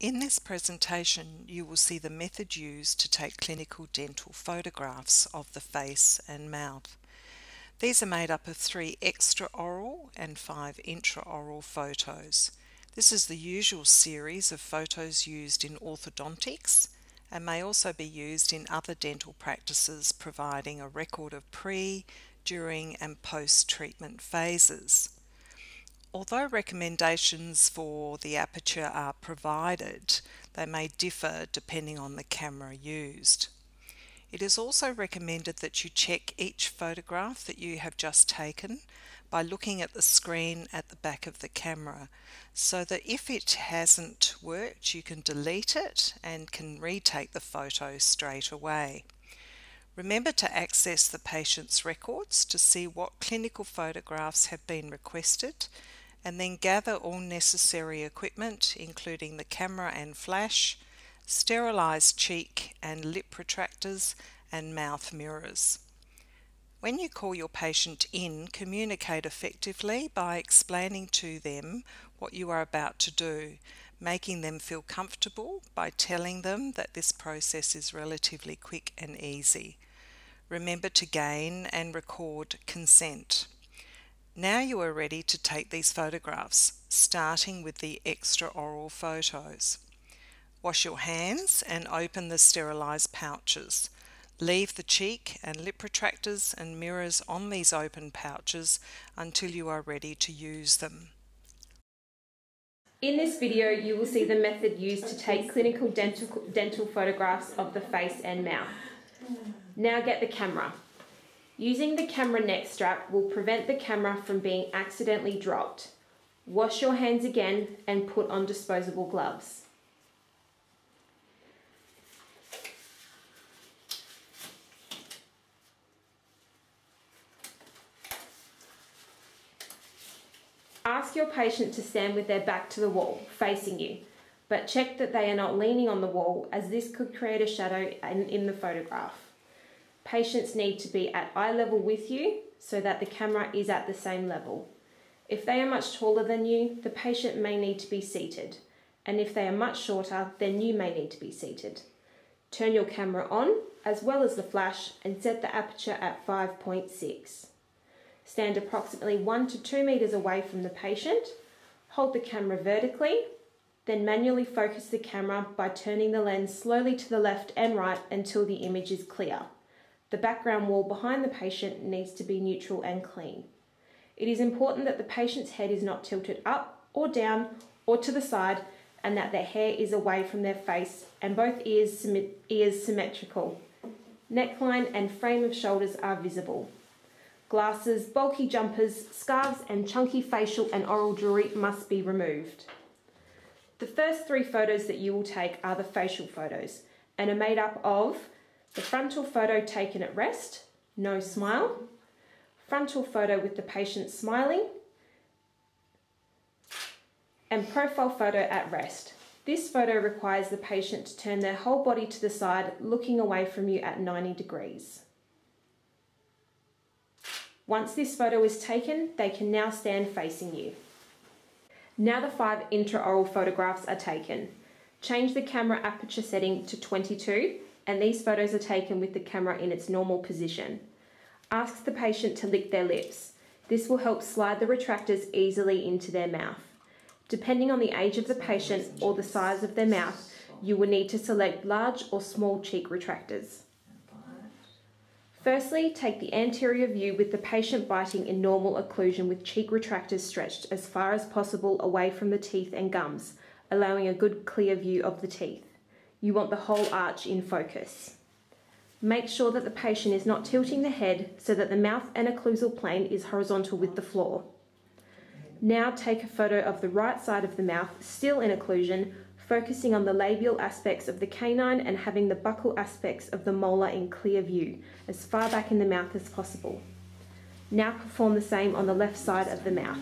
In this presentation, you will see the method used to take clinical dental photographs of the face and mouth. These are made up of three extraoral and five intraoral photos. This is the usual series of photos used in orthodontics and may also be used in other dental practices providing a record of pre, during and post-treatment phases. Although recommendations for the aperture are provided, they may differ depending on the camera used. It is also recommended that you check each photograph that you have just taken by looking at the screen at the back of the camera so that if it hasn't worked you can delete it and can retake the photo straight away. Remember to access the patient's records to see what clinical photographs have been requested and then gather all necessary equipment including the camera and flash, sterilise cheek and lip retractors and mouth mirrors. When you call your patient in, communicate effectively by explaining to them what you are about to do, making them feel comfortable by telling them that this process is relatively quick and easy. Remember to gain and record consent. Now you are ready to take these photographs, starting with the extraoral photos. Wash your hands and open the sterilised pouches. Leave the cheek and lip retractors and mirrors on these open pouches until you are ready to use them. In this video, you will see the method used to take clinical dental, dental photographs of the face and mouth. Now get the camera. Using the camera neck strap will prevent the camera from being accidentally dropped. Wash your hands again and put on disposable gloves. Ask your patient to stand with their back to the wall, facing you, but check that they are not leaning on the wall as this could create a shadow in, the photograph. Patients need to be at eye level with you so that the camera is at the same level. If they are much taller than you, the patient may need to be seated, and if they are much shorter, then you may need to be seated. Turn your camera on, as well as the flash, and set the aperture at 5.6. Stand approximately 1 to 2 metres away from the patient, hold the camera vertically, then manually focus the camera by turning the lens slowly to the left and right until the image is clear. The background wall behind the patient needs to be neutral and clean. It is important that the patient's head is not tilted up or down or to the side and that their hair is away from their face and both ears, ears symmetrical. Neckline and frame of shoulders are visible. Glasses, bulky jumpers, scarves and chunky facial and oral jewellery must be removed. The first three photos that you will take are the facial photos and are made up of the frontal photo taken at rest, no smile. Frontal photo with the patient smiling. And profile photo at rest. This photo requires the patient to turn their whole body to the side, looking away from you at 90 degrees. Once this photo is taken, they can now stand facing you. Now the five intraoral photographs are taken. Change the camera aperture setting to 22 and these photos are taken with the camera in its normal position. Ask the patient to lick their lips. This will help slide the retractors easily into their mouth. Depending on the age of the patient or the size of their mouth, you will need to select large or small cheek retractors. Firstly, take the anterior view with the patient biting in normal occlusion with cheek retractors stretched as far as possible away from the teeth and gums, allowing a good clear view of the teeth you want the whole arch in focus. Make sure that the patient is not tilting the head so that the mouth and occlusal plane is horizontal with the floor. Now take a photo of the right side of the mouth, still in occlusion, focusing on the labial aspects of the canine and having the buccal aspects of the molar in clear view, as far back in the mouth as possible. Now perform the same on the left side of the mouth.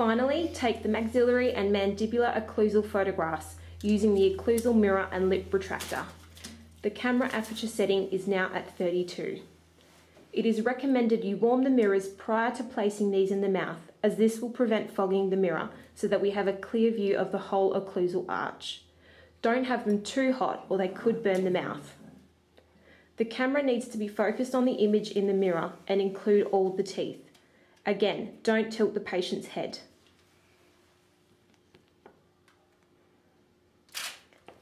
Finally, take the maxillary and mandibular occlusal photographs using the occlusal mirror and lip retractor. The camera aperture setting is now at 32. It is recommended you warm the mirrors prior to placing these in the mouth, as this will prevent fogging the mirror so that we have a clear view of the whole occlusal arch. Don't have them too hot or they could burn the mouth. The camera needs to be focused on the image in the mirror and include all the teeth. Again, don't tilt the patient's head.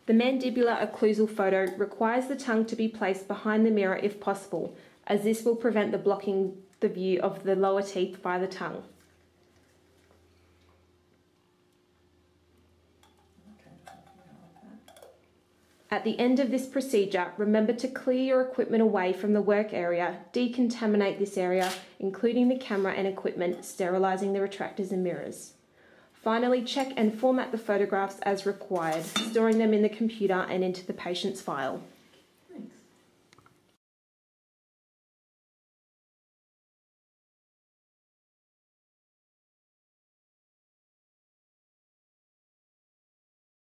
The mandibular occlusal photo requires the tongue to be placed behind the mirror if possible, as this will prevent the blocking the view of the lower teeth by the tongue. At the end of this procedure, remember to clear your equipment away from the work area, decontaminate this area, including the camera and equipment, sterilising the retractors and mirrors. Finally, check and format the photographs as required, storing them in the computer and into the patient's file.